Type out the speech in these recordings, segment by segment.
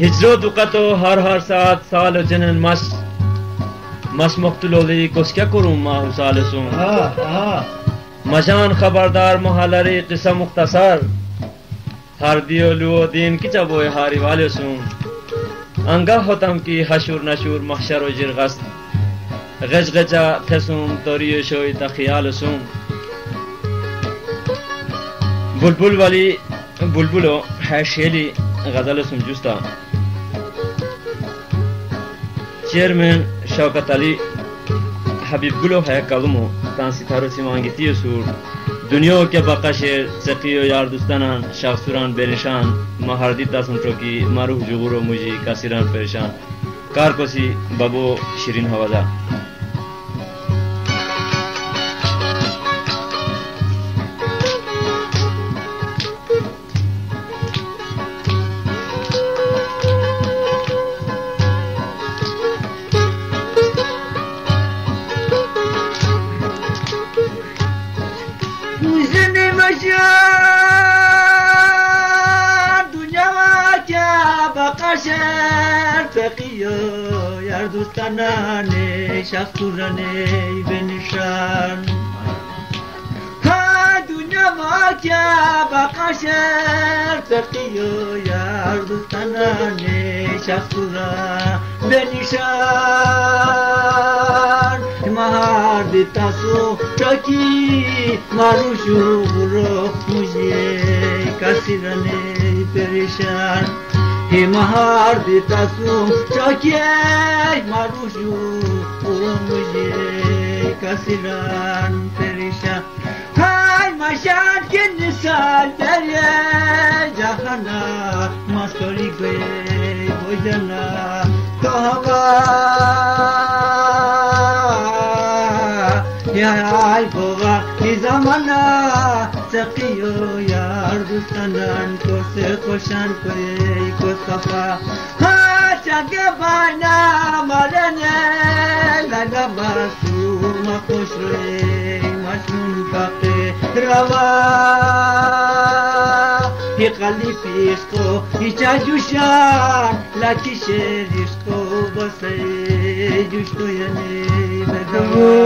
hicret ہر ہر سات سال sal jenen mas mas moktul oli koska korun mahu salesun ha ha مجان خبردار محلری قصہ مختصر۔ ہر دیو لو دین کی چبوئے ہاری والے سوں انگا ہوتم کی حشور نشور محشر و جرغست۔ غج غجا تھسوم توری شوی تخیال سوں بلبل والی بلبلو ہے شیلی۔ غزل سون جستا چیرمن شوکت علی حبیب گلو ہے کلمو تان ستارو سیمانگیتی سور. دنیا که بقش سقی و یار دوستانان شخصوران بنشان مهاردی دستم چوکی مروح جغور و موجی کسیران پریشان. کار کسی بابو شیرین Başar dünya ya bakaşer Fekiyo yar dostana ne şakurane ne benişan Ha dünya ya bakaşer Fekiyo yar dostana ne şakura benişan mahardita sofra ki maruju ro mujhe kasirane perishan he mahardita sofra ki maruju ro mujhe kasiran perishan hay mashan ke nisal dere jahana mastori gaye bojana tohama Yay baba bir zamana Çakıyor yar dustandan Kose koşan koyey kosafa Ha çakı bana marene Laga basu ma koşrey Maşun kakı rava Hikalifi isko hiça cuşan Laki şer isko basay Cuştu yeni bedava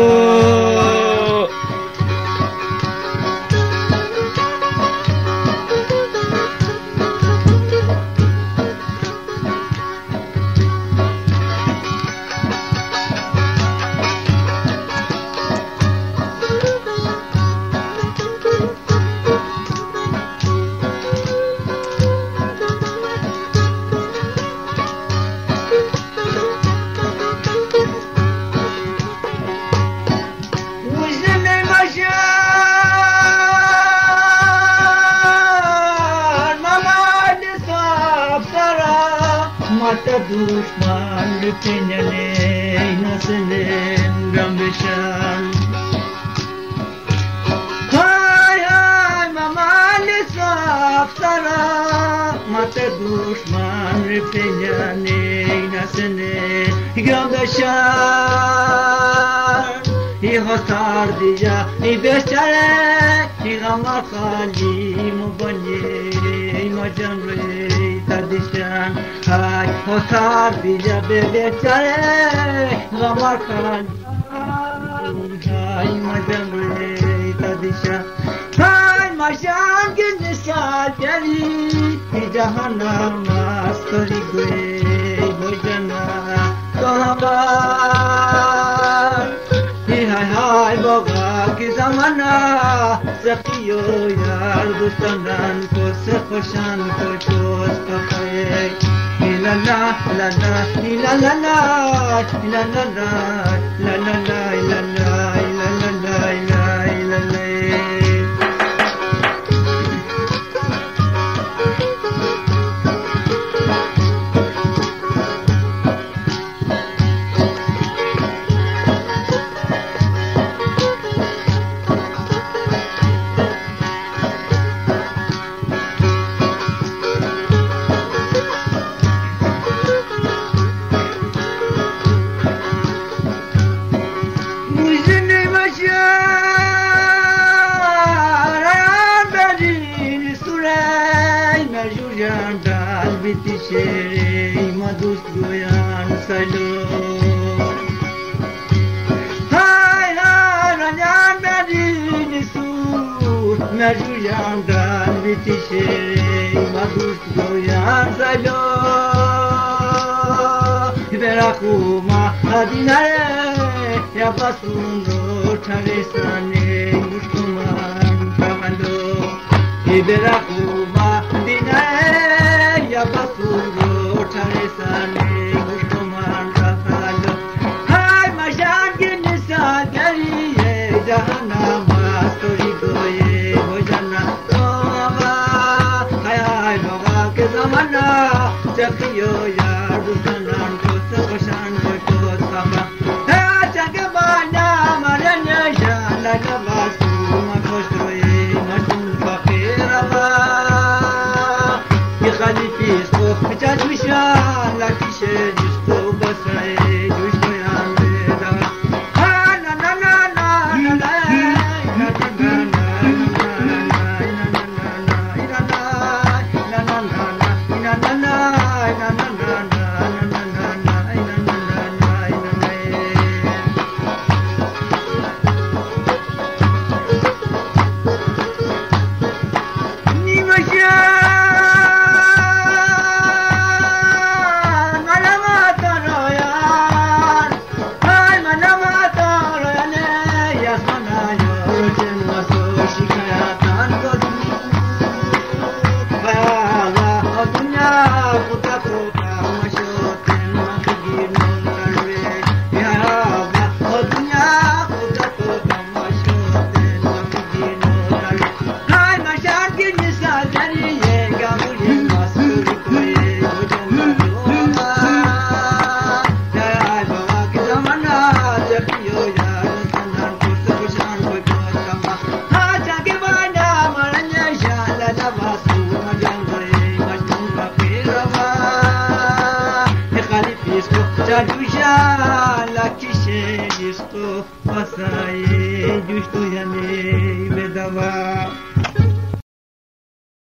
Mata düşman lütfenele Nasılın gambeşan Hay hay mamali saptara Mata düşman lütfenele Nasılın gambeşan İhasar diye İbeştere İgamar khali Mubanye Macan rey दिशा हवाई हो सार बीजा बेबे चरे रमा खान जाई मजम रे तदिशा खान मशान के निशान चली जहां नाम تمران کو سے خوشان کو چوس پکے لا لا لا لا لا لا لا لا لا لا cei mă duc cu ea în salon. Hai, hai, la neam mea din Iisus, mi-ajugeam de-am viticei, mă duc cu ea în salon. Ver acum, adinare, ea pasunor, ce-are să ne na na Jacob. ești tu, o să ești, nu știu, ea ne vedea